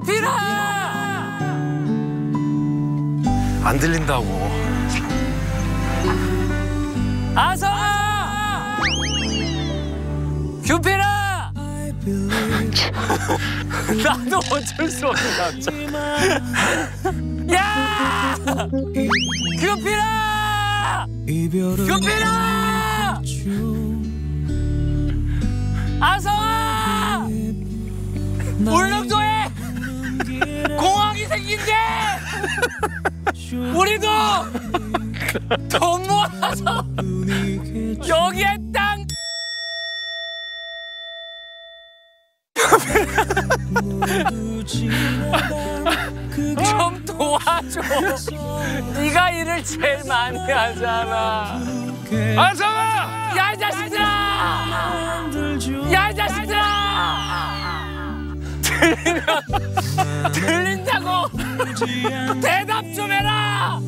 규필아! 안 들린다고. 아성아! 규필아! 나도 어쩔 수 없는 남자. 야! 규필아! 규필아! 아성아! 울릉도에 공항이 생긴대! 우리도 돈 모아서 여기에 땅 좀 도와줘. 네가 일을 제일 많이 하잖아. 아성아! 들리면 들린다고 대답 좀 해라.